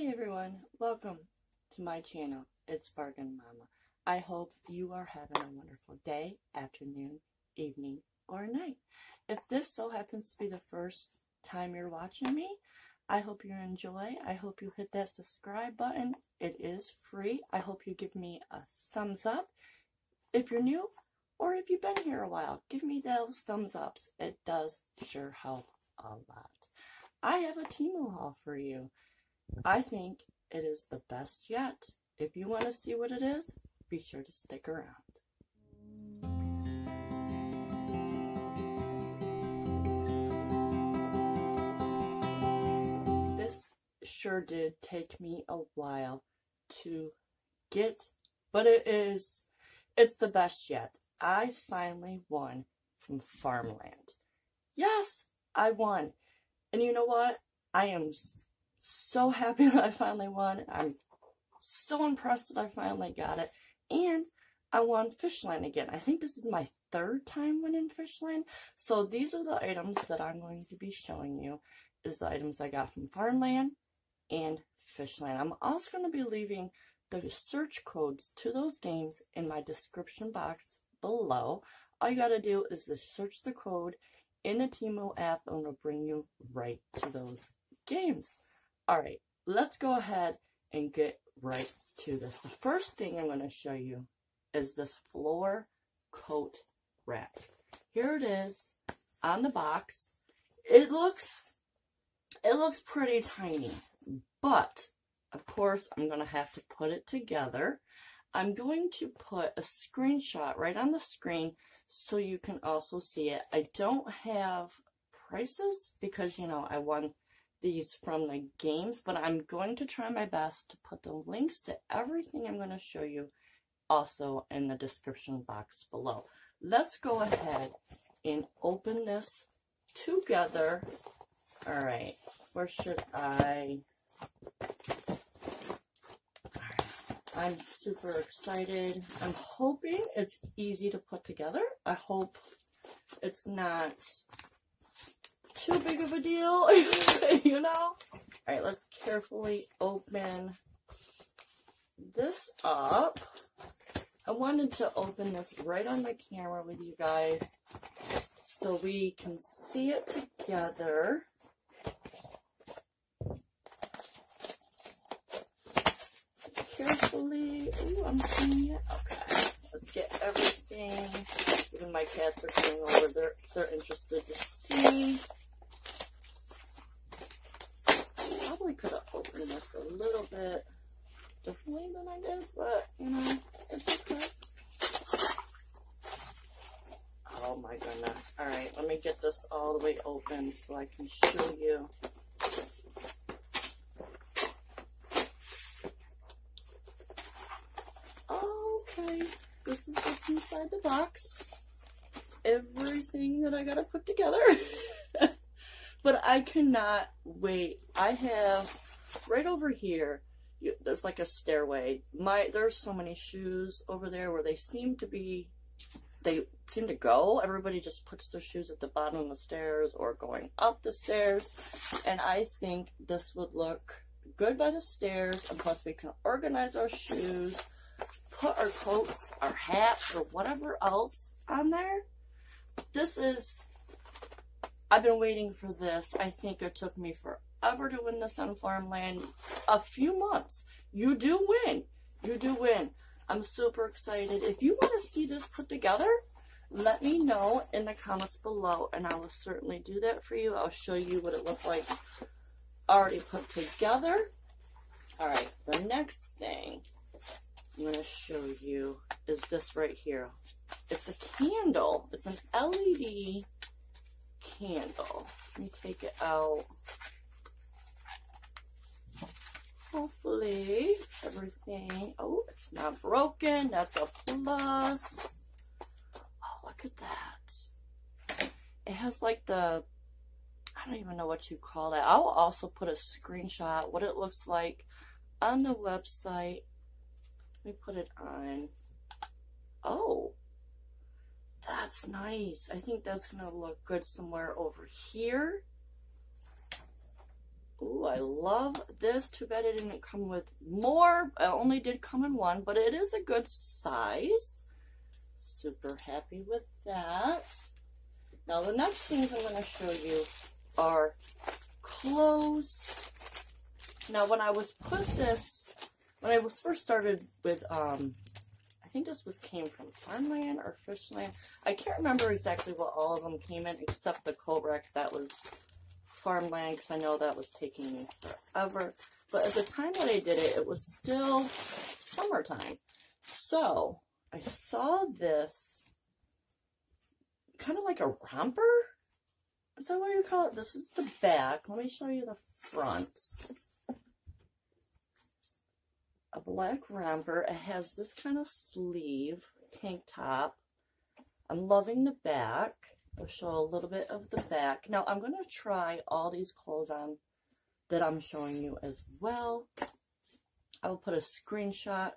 Hi everyone, welcome to my channel. It's Bargain Momma. I hope you are having a wonderful day, afternoon, evening, or night. If this so happens to be the first time you're watching me, I hope you enjoy. I hope you hit that subscribe button. It is free. I hope you give me a thumbs up if you're new or if you've been here a while. Give me those thumbs ups. It does sure help a lot. I have a Temu haul for you. I think it is the best yet. If you want to see what it is, be sure to stick around. This sure did take me a while to get, but it is, it's the best yet. I finally won from Farmland. Yes, I won. And you know what? I am so happy that I finally won. I'm so impressed that I finally got it. And I won Fishland again. I think this is my third time winning Fishland. So these are the items that I'm going to be showing you is the items I got from Farmland and Fishland. I'm also going to be leaving the search codes to those games in my description box below. All you got to do is just search the code in the Temu app and it'll bring you right to those games. Alright, let's go ahead and get right to this. The first thing I'm going to show you is this floor coat rack. Here it is on the box. It looks, it looks pretty tiny, but of course I'm going to have to put it together. I'm going to put a screenshot right on the screen so you can also see it. I don't have prices because, you know, I won these from the games, but I'm going to try my best to put the links to everything I'm going to show you also in the description box below. Let's go ahead and open this together. All right, where should I I'm super excited. I'm hoping it's easy to put together. I hope it's not too big of a deal, you know? Alright, let's carefully open this up. I wanted to open this right on the camera with you guys so we can see it together. carefully. Ooh, I'm seeing it. Okay. Let's get everything. Even my cats are coming over. They're, they're interested to see. Probably could have opened this a little bit differently than I did, but, you know, it's okay. Oh my goodness. Alright, let me get this all the way open so I can show you. Okay, this is what's inside the box. Everything that I gotta put together. but I cannot wait. I have right over here, there's like a stairway. My There's so many shoes over there where they seem to be, they seem to go. Everybody just puts their shoes at the bottom of the stairs or going up the stairs. And I think this would look good by the stairs. And plus we can organize our shoes put our coats, our hats, or whatever else on there. This is, I've been waiting for this. I think it took me forever to win this on Farmland. A few months. You do win. You do win. I'm super excited. If you want to see this put together, let me know in the comments below, and I will certainly do that for you. I'll show you what it looks like already put together. All right, the next thing I'm going to show you is this right here. It's a candle. It's an LED candle. Let me take it out. Hopefully everything, oh, it's not broken. That's a plus. Oh, look at that. It has like the, I don't even know what you call that. I'll also put a screenshot what it looks like on the website let me put it on. Oh, that's nice. I think that's going to look good somewhere over here. Ooh, I love this. Too bad it didn't come with more. It only did come in one, but it is a good size. Super happy with that. Now the next things I'm going to show you are clothes. Now when I was put this, when I was first started with, um, I think this was came from Farmland or Fishland. I can't remember exactly what all of them came in except the coat rack that was farmland because I know that was taking me forever. But at the time that I did it, it was still summertime. So I saw this kind of like a romper. Is that what you call it? This is the back. Let me show you the front. A black romper. It has this kind of sleeve, tank top. I'm loving the back. I'll show a little bit of the back. Now, I'm going to try all these clothes on that I'm showing you as well. I will put a screenshot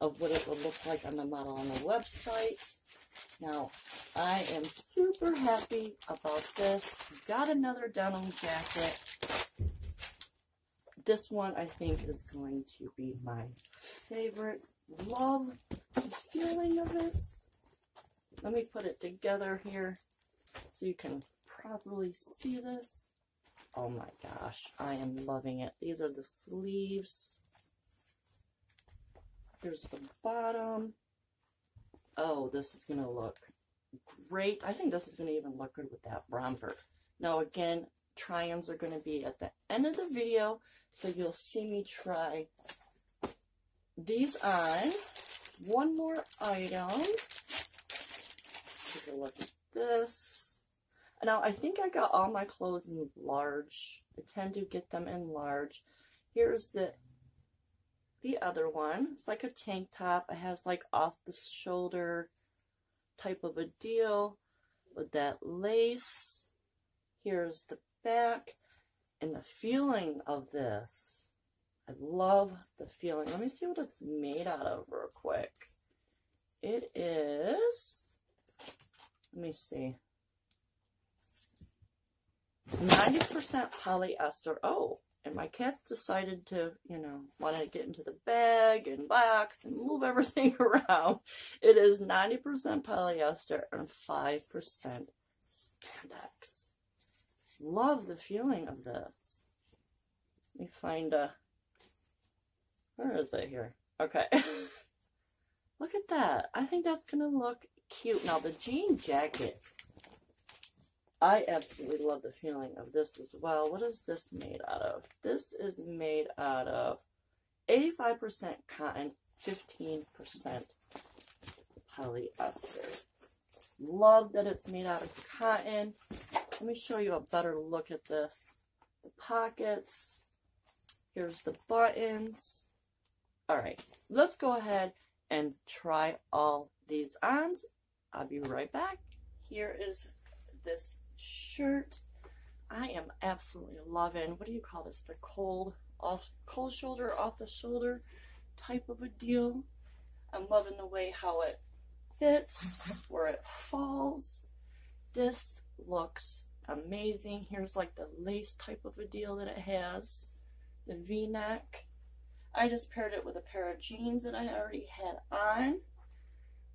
of what it would look like on the model on the website. Now, I am super happy about this. Got another denim jacket. This one, I think, is going to be my favorite. Love the feeling of it. Let me put it together here so you can properly see this. Oh my gosh, I am loving it. These are the sleeves. Here's the bottom. Oh, this is going to look great. I think this is going to even look good with that brown romper. Now again, try-ons are going to be at the end of the video, so you'll see me try these on. One more item. Take a look at this. Now, I think I got all my clothes in large. I tend to get them in large. Here's the the other one. It's like a tank top. It has like off the shoulder type of a deal with that lace. Here's the back and the feeling of this. I love the feeling. Let me see what it's made out of real quick. It is, let me see, 90% polyester. Oh, and my cats decided to, you know, want to get into the bag and box and move everything around. It is 90% polyester and 5% spandex. Love the feeling of this. Let me find a, where is it here? Okay. look at that. I think that's going to look cute. Now, the jean jacket I absolutely love the feeling of this as well. What is this made out of? This is made out of 85% cotton, 15% polyester. Love that it's made out of cotton. Let me show you a better look at this. The pockets. Here's the buttons. All right, let's go ahead and try all these on. I'll be right back. Here is this shirt. I am absolutely loving, what do you call this? The cold off cold shoulder off the shoulder type of a deal. I'm loving the way how it fits, where it falls. This looks amazing. Here's like the lace type of a deal that it has. The v-neck. I just paired it with a pair of jeans that I already had on.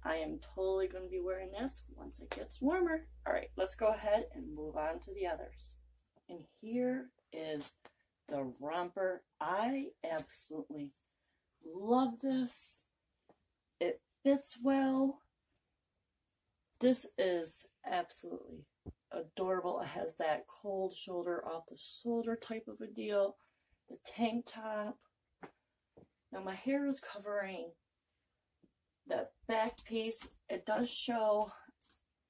I am totally going to be wearing this once it gets warmer. All right, let's go ahead and move on to the others. And here is the romper. I absolutely love this. It fits well. This is absolutely adorable. It has that cold shoulder off the shoulder type of a deal. The tank top. Now my hair is covering the back piece, it does show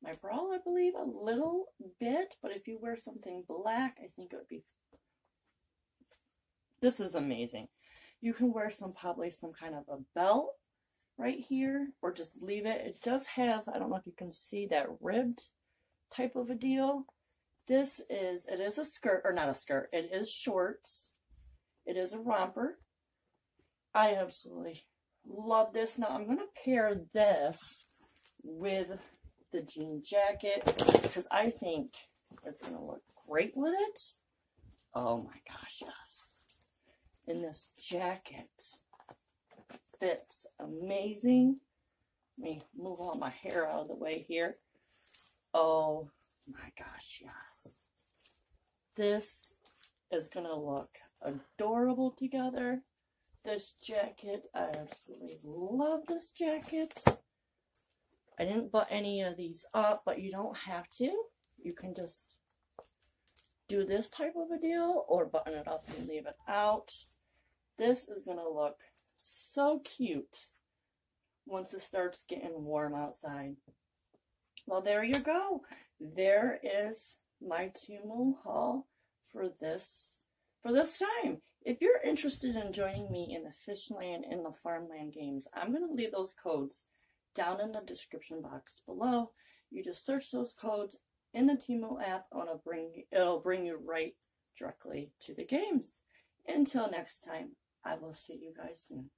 my bra, I believe, a little bit, but if you wear something black, I think it would be, this is amazing. You can wear some, probably some kind of a belt right here, or just leave it. It does have, I don't know if you can see that ribbed type of a deal. This is, it is a skirt, or not a skirt, it is shorts. It is a romper. I absolutely Love this. Now I'm going to pair this with the jean jacket because I think it's going to look great with it. Oh my gosh, yes. And this jacket fits amazing. Let me move all my hair out of the way here. Oh my gosh, yes. This is going to look adorable together. This jacket, I absolutely love this jacket. I didn't put any of these up, but you don't have to. You can just do this type of a deal or button it up and leave it out. This is going to look so cute once it starts getting warm outside. Well, there you go. There is my Temu haul for this for this time. If you're interested in joining me in the Fishland and the Farmland games, I'm going to leave those codes down in the description box below. You just search those codes in the Temu app. and It'll bring, it'll bring you right directly to the games. Until next time, I will see you guys soon.